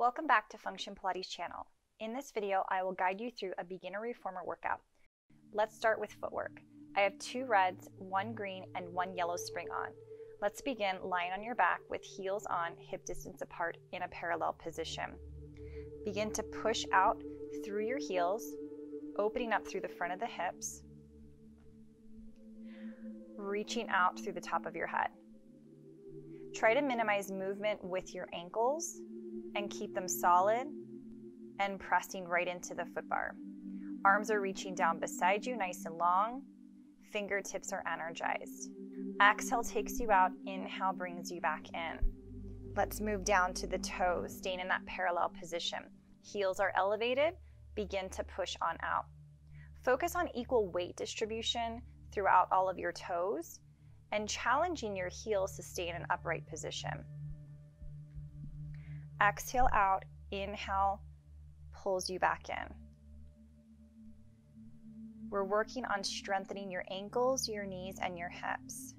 Welcome back to Function Pilates channel. In this video, I will guide you through a beginner reformer workout. Let's start with footwork. I have two reds, one green, and one yellow spring on. Let's begin lying on your back with heels on, hip distance apart in a parallel position. Begin to push out through your heels, opening up through the front of the hips, reaching out through the top of your head. Try to minimize movement with your ankles and keep them solid and pressing right into the foot bar. Arms are reaching down beside you, nice and long. Fingertips are energized. Exhale takes you out, inhale brings you back in. Let's move down to the toes, staying in that parallel position. Heels are elevated, begin to push on out. Focus on equal weight distribution throughout all of your toes and challenging your heels to stay in an upright position. Exhale out, inhale pulls you back in. We're working on strengthening your ankles, your knees, and your hips.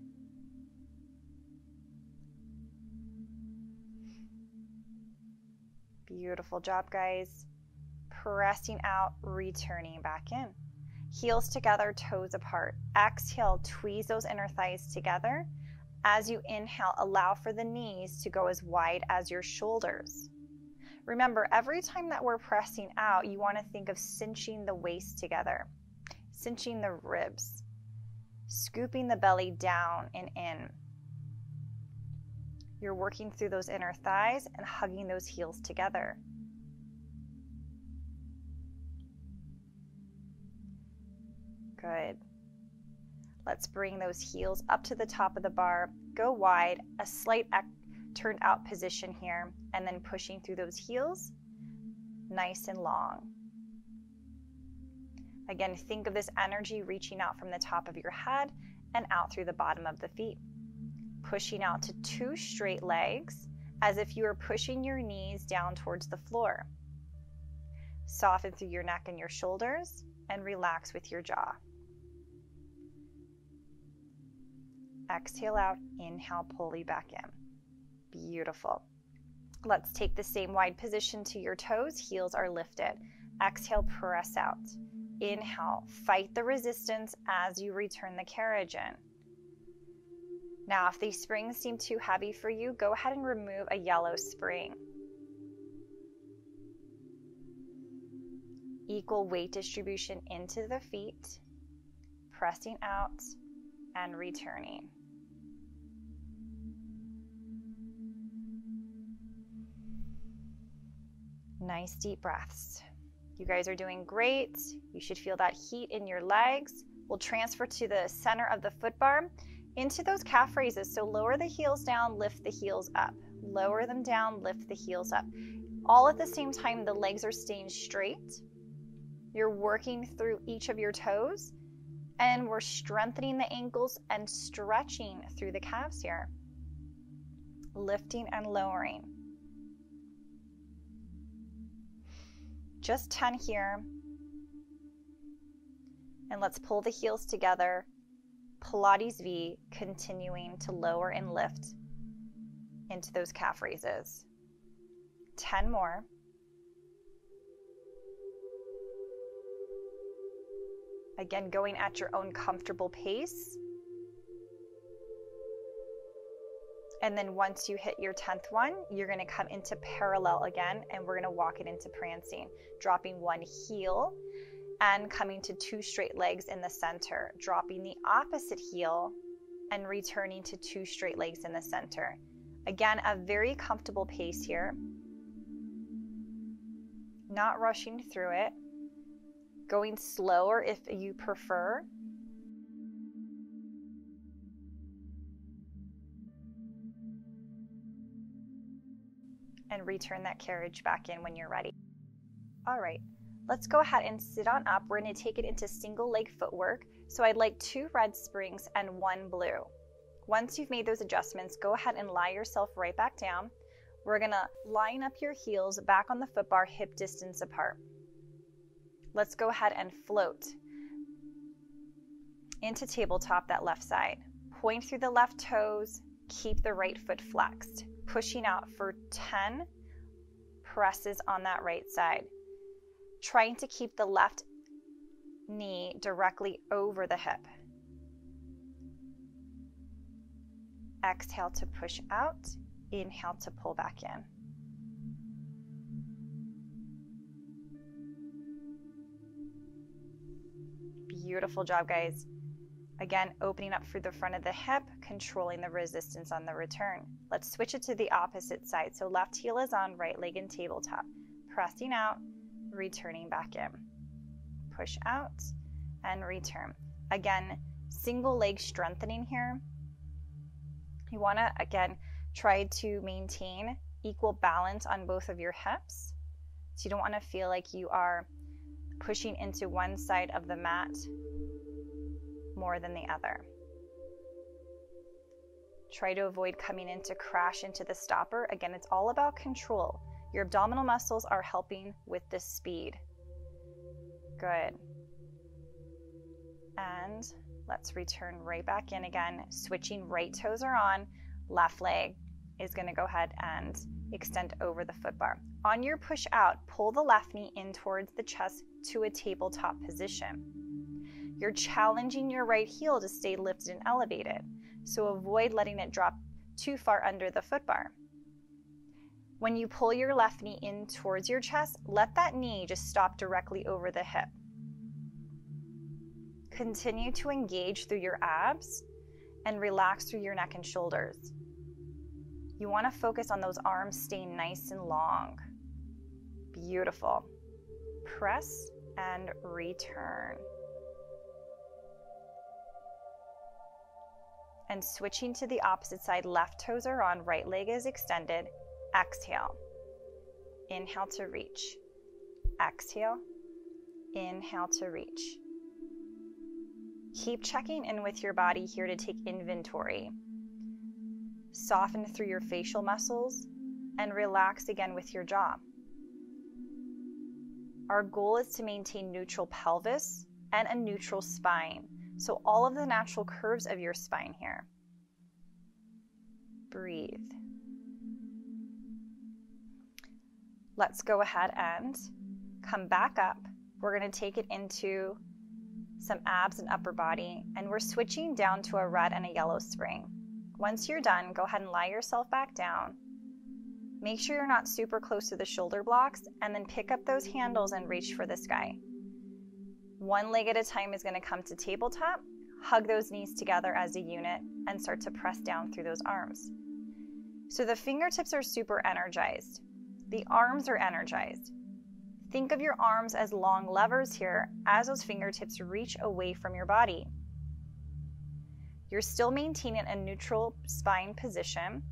Beautiful job, guys. Pressing out, returning back in. Heels together, toes apart. Exhale, tweeze those inner thighs together as you inhale, allow for the knees to go as wide as your shoulders. Remember, every time that we're pressing out, you want to think of cinching the waist together, cinching the ribs, scooping the belly down and in. You're working through those inner thighs and hugging those heels together. Good. Let's bring those heels up to the top of the bar, go wide, a slight turned out position here, and then pushing through those heels nice and long. Again, think of this energy reaching out from the top of your head and out through the bottom of the feet. Pushing out to two straight legs as if you are pushing your knees down towards the floor. Soften through your neck and your shoulders and relax with your jaw. Exhale out, inhale, pull you back in. Beautiful. Let's take the same wide position to your toes. Heels are lifted. Exhale, press out. Inhale, fight the resistance as you return the carriage in. Now, if these springs seem too heavy for you, go ahead and remove a yellow spring. Equal weight distribution into the feet, pressing out and returning. Nice deep breaths. You guys are doing great. You should feel that heat in your legs. We'll transfer to the center of the foot bar into those calf raises. So lower the heels down, lift the heels up. Lower them down, lift the heels up. All at the same time, the legs are staying straight. You're working through each of your toes, and we're strengthening the ankles and stretching through the calves here. Lifting and lowering. Just 10 here. And let's pull the heels together. Pilates V, continuing to lower and lift into those calf raises. 10 more. Again, going at your own comfortable pace. And then once you hit your 10th one, you're going to come into parallel again and we're going to walk it into prancing, dropping one heel and coming to two straight legs in the center, dropping the opposite heel and returning to two straight legs in the center. Again, a very comfortable pace here. Not rushing through it. Going slower if you prefer. and return that carriage back in when you're ready. All right, let's go ahead and sit on up. We're gonna take it into single leg footwork. So I'd like two red springs and one blue. Once you've made those adjustments, go ahead and lie yourself right back down. We're gonna line up your heels back on the foot bar, hip distance apart. Let's go ahead and float into tabletop that left side. Point through the left toes, keep the right foot flexed pushing out for 10, presses on that right side. Trying to keep the left knee directly over the hip. Exhale to push out. Inhale to pull back in. Beautiful job, guys. Again, opening up through the front of the hip, controlling the resistance on the return. Let's switch it to the opposite side. So left heel is on, right leg in tabletop. Pressing out, returning back in. Push out and return. Again, single leg strengthening here. You want to, again, try to maintain equal balance on both of your hips. So you don't want to feel like you are pushing into one side of the mat more than the other. Try to avoid coming in to crash into the stopper. Again, it's all about control. Your abdominal muscles are helping with this speed. Good. And let's return right back in again. Switching right toes are on, left leg is going to go ahead and extend over the foot bar. On your push out, pull the left knee in towards the chest to a tabletop position. You're challenging your right heel to stay lifted and elevated, so avoid letting it drop too far under the foot bar. When you pull your left knee in towards your chest, let that knee just stop directly over the hip. Continue to engage through your abs and relax through your neck and shoulders. You want to focus on those arms staying nice and long. Beautiful. Press and return. And switching to the opposite side, left toes are on, right leg is extended. Exhale. Inhale to reach. Exhale. Inhale to reach. Keep checking in with your body here to take inventory. Soften through your facial muscles and relax again with your jaw. Our goal is to maintain neutral pelvis and a neutral spine. So, all of the natural curves of your spine here. Breathe. Let's go ahead and come back up. We're going to take it into some abs and upper body, and we're switching down to a red and a yellow spring. Once you're done, go ahead and lie yourself back down. Make sure you're not super close to the shoulder blocks, and then pick up those handles and reach for the sky. One leg at a time is going to come to tabletop. Hug those knees together as a unit and start to press down through those arms. So the fingertips are super energized. The arms are energized. Think of your arms as long levers here as those fingertips reach away from your body. You're still maintaining a neutral spine position,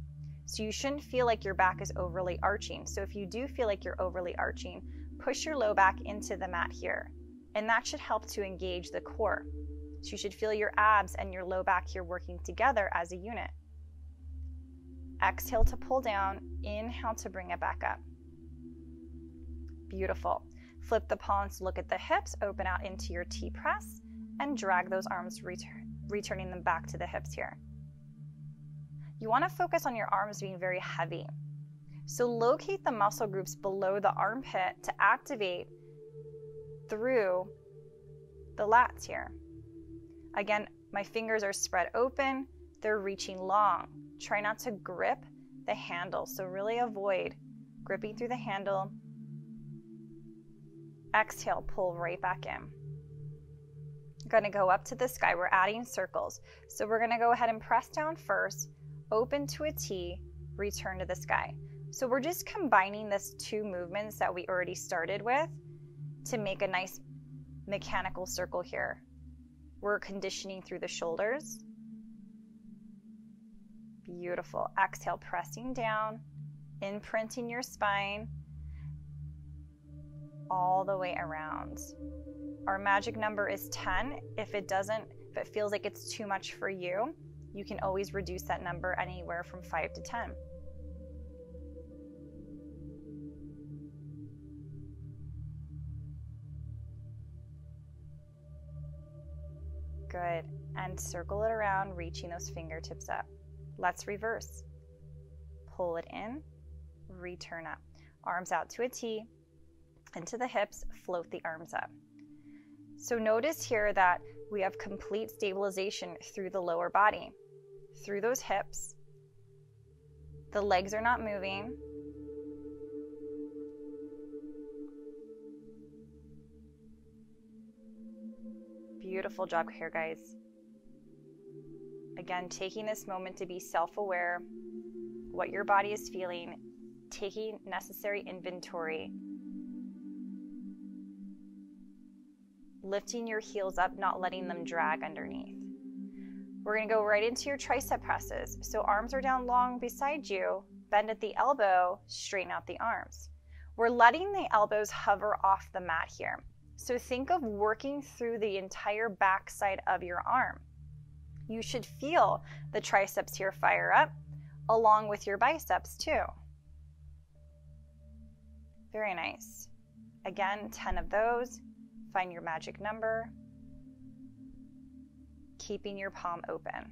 so you shouldn't feel like your back is overly arching. So if you do feel like you're overly arching, push your low back into the mat here, and that should help to engage the core. So you should feel your abs and your low back here working together as a unit. Exhale to pull down, inhale to bring it back up. Beautiful. Flip the palms, look at the hips, open out into your T press, and drag those arms, return, returning them back to the hips here. You want to focus on your arms being very heavy. So locate the muscle groups below the armpit to activate through the lats here. Again, my fingers are spread open, they're reaching long. Try not to grip the handle, so really avoid gripping through the handle Exhale, pull right back in. Going to go up to the sky. We're adding circles. So we're going to go ahead and press down first, open to a T, return to the sky. So we're just combining this two movements that we already started with to make a nice mechanical circle here. We're conditioning through the shoulders. Beautiful. Exhale, pressing down, imprinting your spine all the way around. Our magic number is 10. If it doesn't, if it feels like it's too much for you, you can always reduce that number anywhere from 5 to 10. Good. And circle it around, reaching those fingertips up. Let's reverse. Pull it in, return up. arms out to a T, into the hips, float the arms up. So notice here that we have complete stabilization through the lower body, through those hips. The legs are not moving. Beautiful job here, guys. Again, taking this moment to be self aware, what your body is feeling, taking necessary inventory, lifting your heels up, not letting them drag underneath. We're to go right into your tricep presses. So arms are down long beside you, bend at the elbow, straighten out the arms. We're letting the elbows hover off the mat here. So think of working through the entire backside of your arm. You should feel the triceps here fire up along with your biceps too. Very nice. Again, 10 of those. Find your magic number. Keeping your palm open.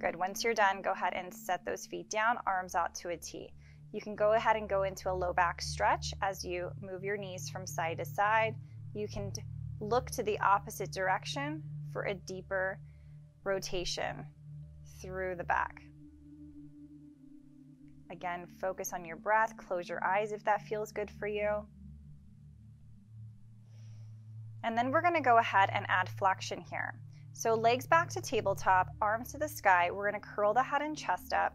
Good. Once you're done, go ahead and set those feet down, arms out to a T. You can go ahead and go into a low back stretch as you move your knees from side to side. You can look to the opposite direction for a deeper rotation through the back. Again, focus on your breath. Close your eyes if that feels good for you. And then we're going to go ahead and add flexion here. So legs back to tabletop, arms to the sky. We're going to curl the head and chest up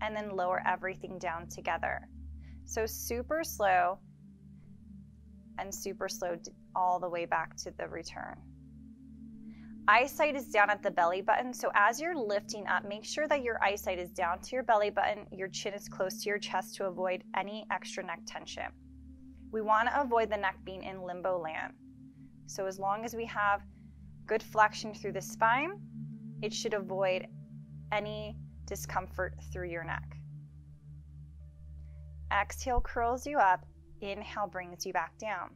and then lower everything down together. So super slow and super slow all the way back to the return. Eyesight is down at the belly button, so as you're lifting up, make sure that your eyesight is down to your belly button, your chin is close to your chest to avoid any extra neck tension. We want to avoid the neck being in limbo land. So as long as we have good flexion through the spine, it should avoid any discomfort through your neck. Exhale curls you up, inhale brings you back down.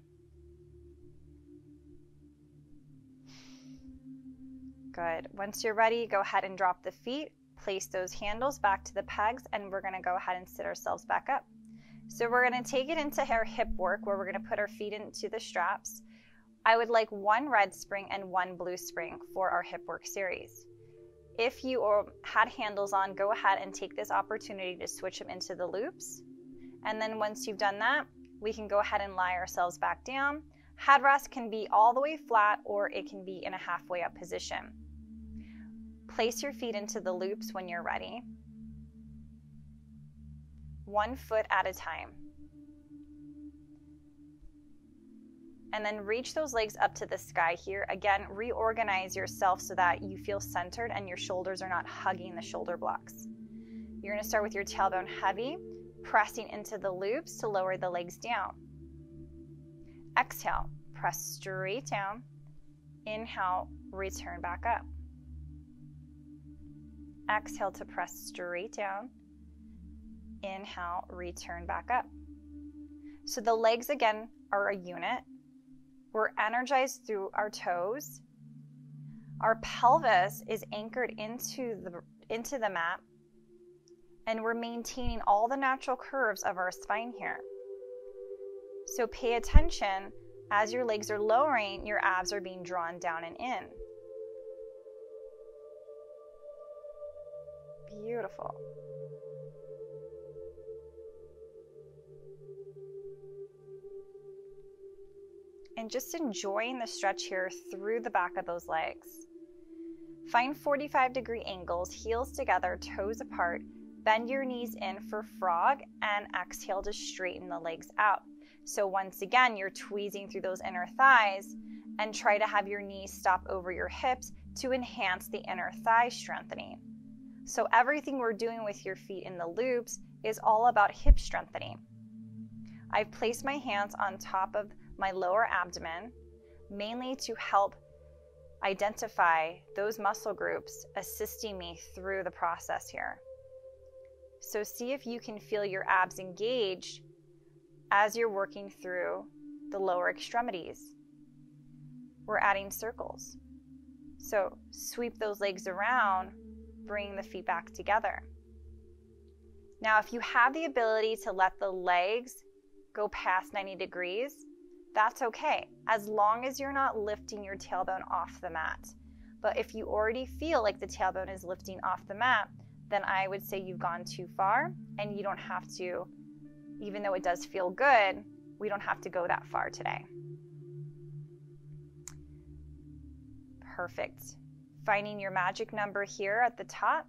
Good. Once you're ready, go ahead and drop the feet, place those handles back to the pegs, and we're going to go ahead and sit ourselves back up. So we're going to take it into our hip work where we're going to put our feet into the straps. I would like one red spring and one blue spring for our hip work series. If you um, had handles on, go ahead and take this opportunity to switch them into the loops. And then once you've done that, we can go ahead and lie ourselves back down. Headrest can be all the way flat or it can be in a halfway up position. Place your feet into the loops when you're ready. One foot at a time. And then reach those legs up to the sky here. Again, reorganize yourself so that you feel centered and your shoulders are not hugging the shoulder blocks. You're to start with your tailbone heavy, pressing into the loops to lower the legs down. Exhale, press straight down. Inhale, return back up. Exhale to press straight down. Inhale, return back up. So the legs again are a unit. We're energized through our toes. Our pelvis is anchored into the, into the mat, and we're maintaining all the natural curves of our spine here. So pay attention as your legs are lowering, your abs are being drawn down and in. Beautiful. And just enjoying the stretch here through the back of those legs. Find 45 degree angles, heels together, toes apart. Bend your knees in for frog and exhale to straighten the legs out. So, once again, you're tweezing through those inner thighs and try to have your knees stop over your hips to enhance the inner thigh strengthening. So, everything we're doing with your feet in the loops is all about hip strengthening. I've placed my hands on top of my lower abdomen, mainly to help identify those muscle groups assisting me through the process here. So, see if you can feel your abs engaged as you're working through the lower extremities. We're adding circles. So, sweep those legs around, bring the feet back together. Now, if you have the ability to let the legs go past 90 degrees, that's okay, as long as you're not lifting your tailbone off the mat. But if you already feel like the tailbone is lifting off the mat, then I would say you've gone too far and you don't have to, even though it does feel good, we don't have to go that far today. Perfect. Finding your magic number here at the top.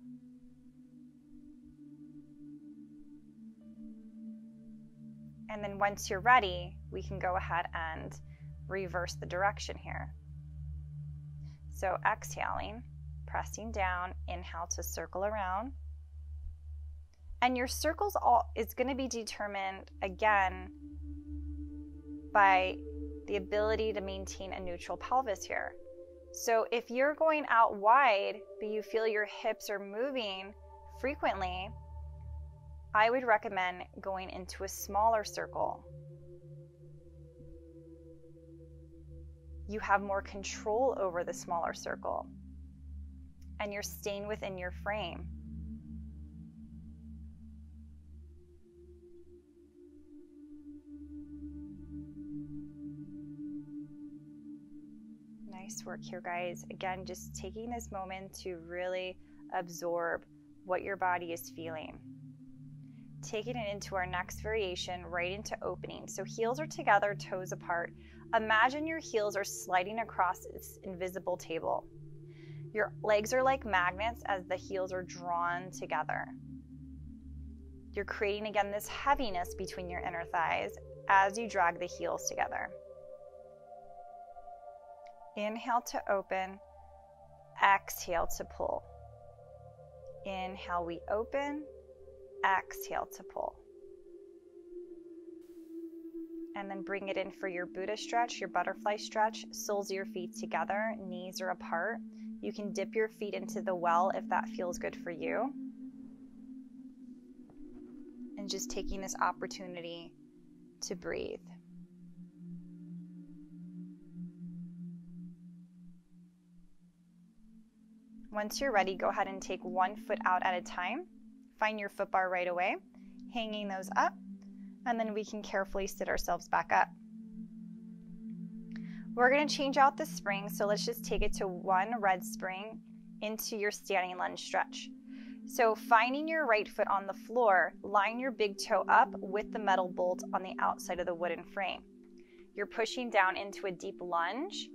And then once you're ready, we can go ahead and reverse the direction here. So exhaling, pressing down, inhale to circle around. And your circles all is going to be determined again by the ability to maintain a neutral pelvis here. So if you're going out wide, but you feel your hips are moving frequently, I would recommend going into a smaller circle. You have more control over the smaller circle, and you're staying within your frame. Nice work here, guys. Again, just taking this moment to really absorb what your body is feeling taking it into our next variation, right into opening. So heels are together, toes apart. Imagine your heels are sliding across this invisible table. Your legs are like magnets as the heels are drawn together. You're creating again this heaviness between your inner thighs as you drag the heels together. Inhale to open, exhale to pull. Inhale, we open exhale to pull. And then bring it in for your Buddha stretch, your butterfly stretch. Soles of your feet together, knees are apart. You can dip your feet into the well if that feels good for you. And just taking this opportunity to breathe. Once you're ready, go ahead and take one foot out at a time find your foot bar right away, hanging those up, and then we can carefully sit ourselves back up. We're going to change out the spring, so let's just take it to one red spring into your standing lunge stretch. So finding your right foot on the floor, line your big toe up with the metal bolt on the outside of the wooden frame. You're pushing down into a deep lunge.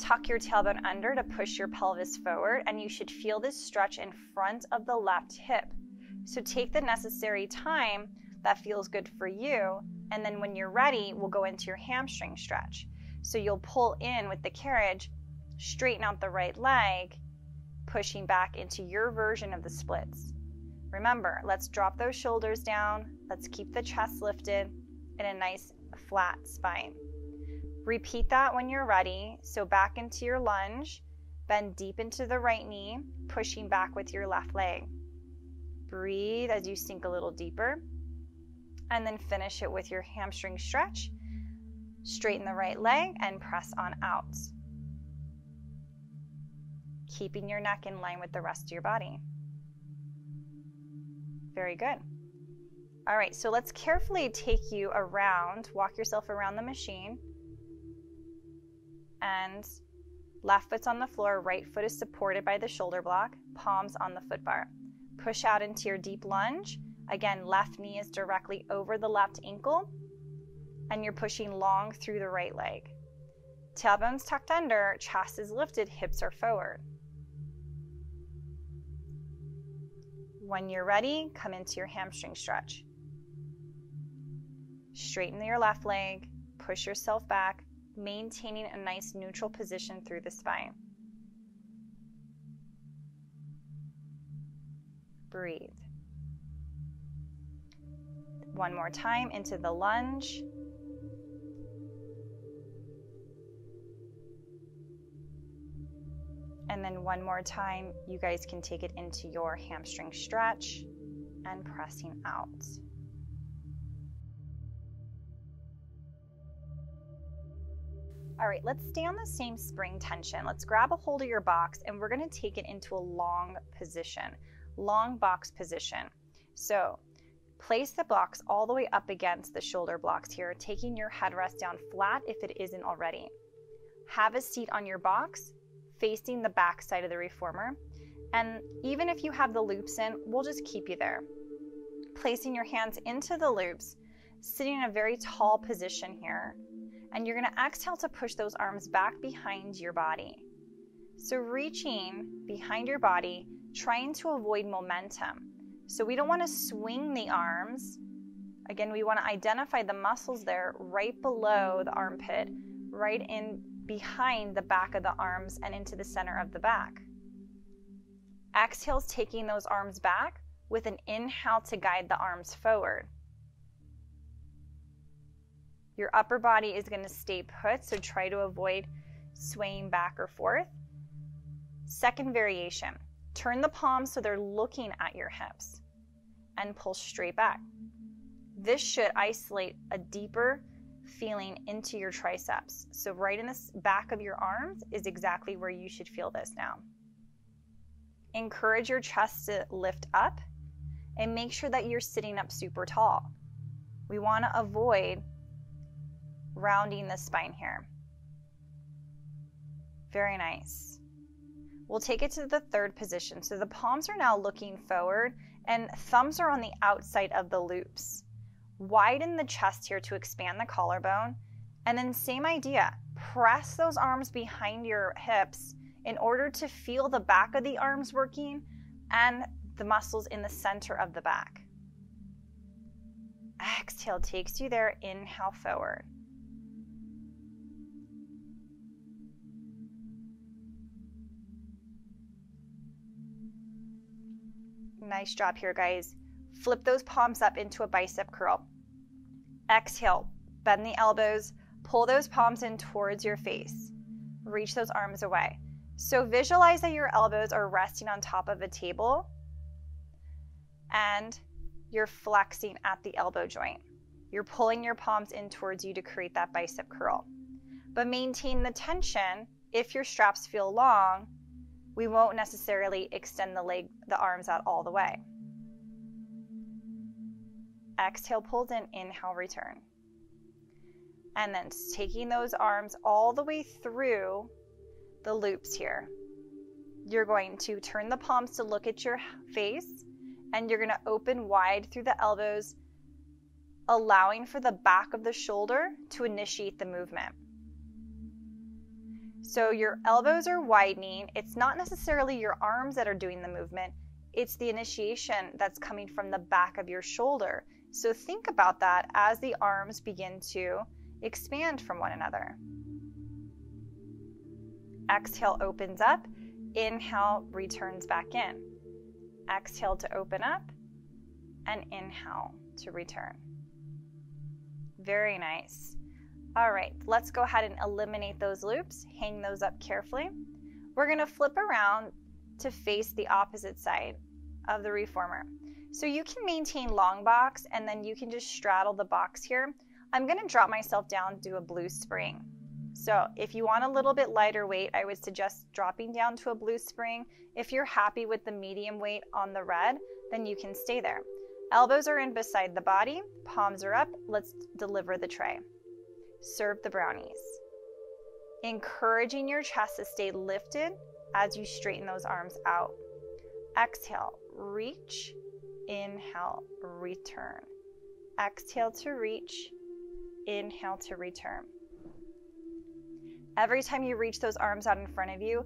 Tuck your tailbone under to push your pelvis forward, and you should feel this stretch in front of the left hip. So take the necessary time that feels good for you. And then when you're ready, we'll go into your hamstring stretch. So you'll pull in with the carriage, straighten out the right leg, pushing back into your version of the splits. Remember, let's drop those shoulders down. Let's keep the chest lifted in a nice flat spine. Repeat that when you're ready. So back into your lunge, bend deep into the right knee, pushing back with your left leg. Breathe as you sink a little deeper. And then finish it with your hamstring stretch. Straighten the right leg and press on out. Keeping your neck in line with the rest of your body. Very good. All right, so let's carefully take you around, walk yourself around the machine. And left foot's on the floor, right foot is supported by the shoulder block, palms on the foot bar. Push out into your deep lunge. Again, left knee is directly over the left ankle, and you're pushing long through the right leg. Tailbone's tucked under, chest is lifted, hips are forward. When you're ready, come into your hamstring stretch. Straighten your left leg, push yourself back, maintaining a nice neutral position through the spine. Breathe. One more time into the lunge. And then one more time, you guys can take it into your hamstring stretch and pressing out. All right, let's stay on the same spring tension. Let's grab a hold of your box and we're gonna take it into a long position long box position. So Place the blocks all the way up against the shoulder blocks here, taking your headrest down flat if it isn't already. Have a seat on your box facing the back side of the reformer. And even if you have the loops in, we'll just keep you there. Placing your hands into the loops, sitting in a very tall position here. And you're going to exhale to push those arms back behind your body. So, reaching behind your body, trying to avoid momentum. So we don't want to swing the arms. Again, we want to identify the muscles there right below the armpit, right in behind the back of the arms and into the center of the back. Exhales taking those arms back with an inhale to guide the arms forward. Your upper body is going to stay put, so try to avoid swaying back or forth. Second variation turn the palms so they're looking at your hips and pull straight back. This should isolate a deeper feeling into your triceps. So, right in the back of your arms is exactly where you should feel this now. Encourage your chest to lift up and make sure that you're sitting up super tall. We want to avoid rounding the spine here. Very nice. We'll take it to the third position. So the palms are now looking forward and thumbs are on the outside of the loops. Widen the chest here to expand the collarbone. And then, same idea, press those arms behind your hips in order to feel the back of the arms working and the muscles in the center of the back. Exhale takes you there. Inhale forward. Nice job here, guys. Flip those palms up into a bicep curl. Exhale, bend the elbows, pull those palms in towards your face. Reach those arms away. So visualize that your elbows are resting on top of a table and you're flexing at the elbow joint. You're pulling your palms in towards you to create that bicep curl. But maintain the tension if your straps feel long we won't necessarily extend the leg, the arms out all the way. Exhale, pulls in, inhale, return. And then taking those arms all the way through the loops here. You're going to turn the palms to look at your face, and you're going to open wide through the elbows, allowing for the back of the shoulder to initiate the movement. So your elbows are widening. It's not necessarily your arms that are doing the movement, it's the initiation that's coming from the back of your shoulder. So think about that as the arms begin to expand from one another. Exhale opens up, inhale returns back in. Exhale to open up, and inhale to return. Very nice. All right, let's go ahead and eliminate those loops. Hang those up carefully. We're gonna flip around to face the opposite side of the reformer. So you can maintain long box and then you can just straddle the box here. I'm gonna drop myself down, do a blue spring. So if you want a little bit lighter weight, I would suggest dropping down to a blue spring. If you're happy with the medium weight on the red, then you can stay there. Elbows are in beside the body, palms are up. Let's deliver the tray serve the brownies. Encouraging your chest to stay lifted as you straighten those arms out. Exhale, reach. Inhale, return. Exhale to reach. Inhale to return. Every time you reach those arms out in front of you,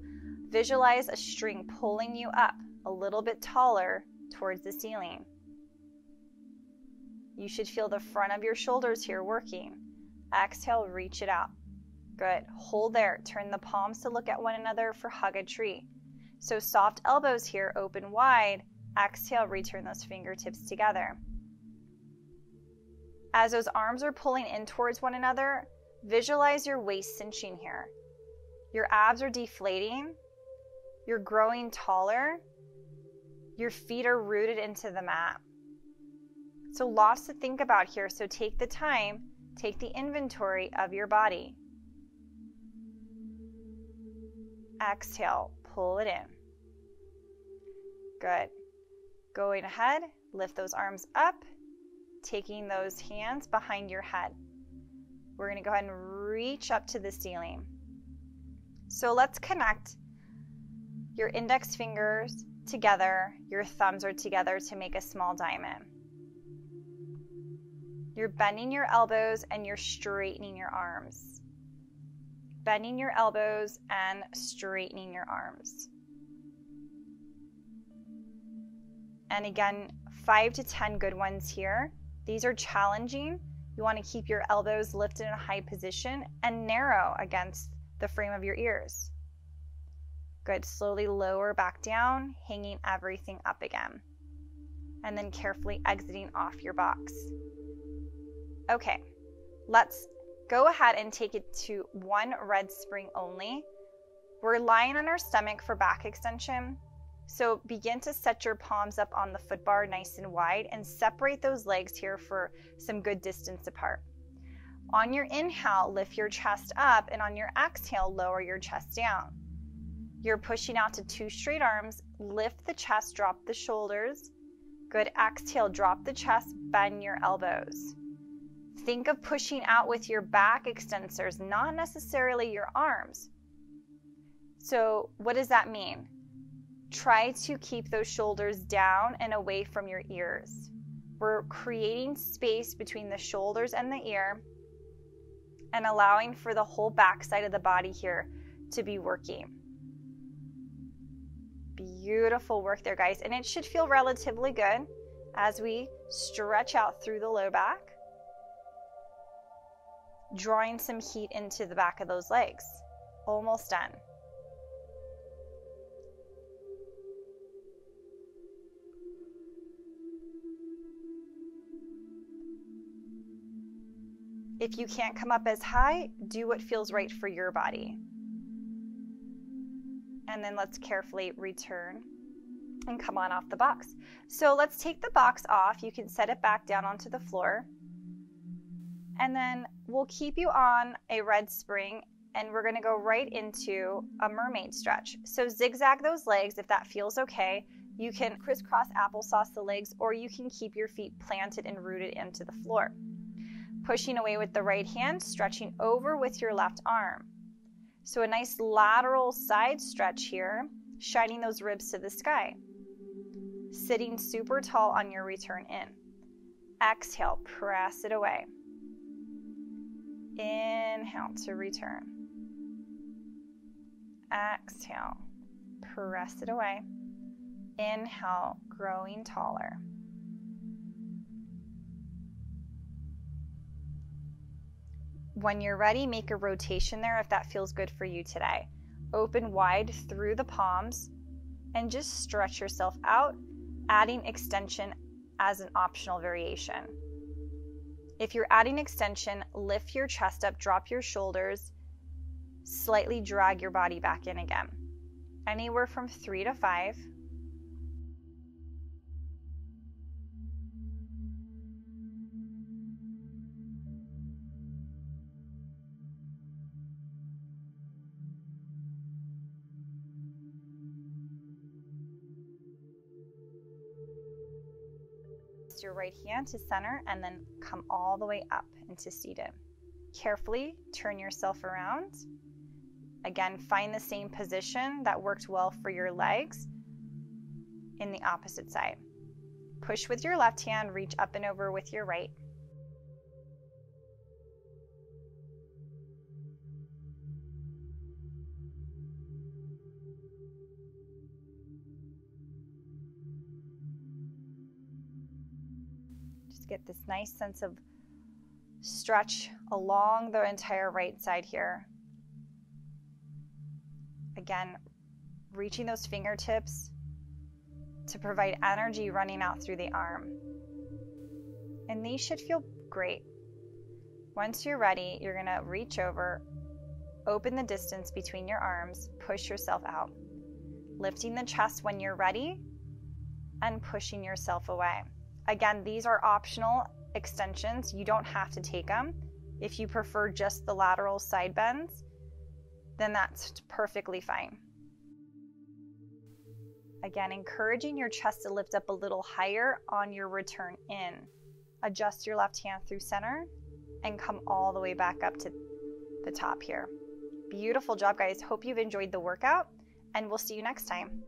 visualize a string pulling you up a little bit taller towards the ceiling. You should feel the front of your shoulders here working. Exhale, reach it out. Good. Hold there. Turn the palms to look at one another for hug a tree. So soft elbows here, open wide. Exhale, return those fingertips together. As those arms are pulling in towards one another, visualize your waist cinching here. Your abs are deflating. You're growing taller. Your feet are rooted into the mat. So, lots to think about here. So, take the time Take the inventory of your body. Exhale, pull it in. Good. Going ahead, lift those arms up taking those hands behind your head. We're going to go ahead and reach up to the ceiling. So let's connect your index fingers together, your thumbs are together to make a small diamond. You're bending your elbows and you're straightening your arms. Bending your elbows and straightening your arms. And again, five to 10 good ones here. These are challenging. You want to keep your elbows lifted in a high position and narrow against the frame of your ears. Good. Slowly lower back down, hanging everything up again. And then carefully exiting off your box. Okay, let's go ahead and take it to one red spring only. We're lying on our stomach for back extension. So begin to set your palms up on the foot bar nice and wide and separate those legs here for some good distance apart. On your inhale, lift your chest up, and on your exhale, lower your chest down. You're pushing out to two straight arms. Lift the chest, drop the shoulders. Good. Exhale, drop the chest, bend your elbows. Think of pushing out with your back extensors, not necessarily your arms. So, what does that mean? Try to keep those shoulders down and away from your ears. We're creating space between the shoulders and the ear and allowing for the whole backside of the body here to be working. Beautiful work there, guys. And it should feel relatively good as we stretch out through the low back, drawing some heat into the back of those legs. Almost done. If you can't come up as high, do what feels right for your body. And then let's carefully return and come on off the box. So let's take the box off. You can set it back down onto the floor. And then we'll keep you on a red spring and we're to go right into a mermaid stretch. So zigzag those legs if that feels okay. You can crisscross applesauce the legs or you can keep your feet planted and rooted into the floor pushing away with the right hand, stretching over with your left arm. So a nice lateral side stretch here, shining those ribs to the sky. Sitting super tall on your return in. Exhale, press it away. Inhale to return. Exhale, press it away. Inhale, growing taller. When you're ready, make a rotation there if that feels good for you today. Open wide through the palms and just stretch yourself out, adding extension as an optional variation. If you're adding extension, lift your chest up, drop your shoulders, slightly drag your body back in again. Anywhere from three to five. Your right hand to center and then come all the way up into seated. Carefully turn yourself around. Again, find the same position that worked well for your legs in the opposite side. Push with your left hand, reach up and over with your right. Get this nice sense of stretch along the entire right side here. Again, reaching those fingertips to provide energy running out through the arm. And these should feel great. Once you're ready, you're going to reach over, open the distance between your arms, push yourself out, lifting the chest when you're ready, and pushing yourself away. Again, these are optional extensions. You don't have to take them. If you prefer just the lateral side bends, then that's perfectly fine. Again, encouraging your chest to lift up a little higher on your return in. adjust your left hand through center, and come all the way back up to the top here. Beautiful job, guys. Hope you've enjoyed the workout, and we'll see you next time.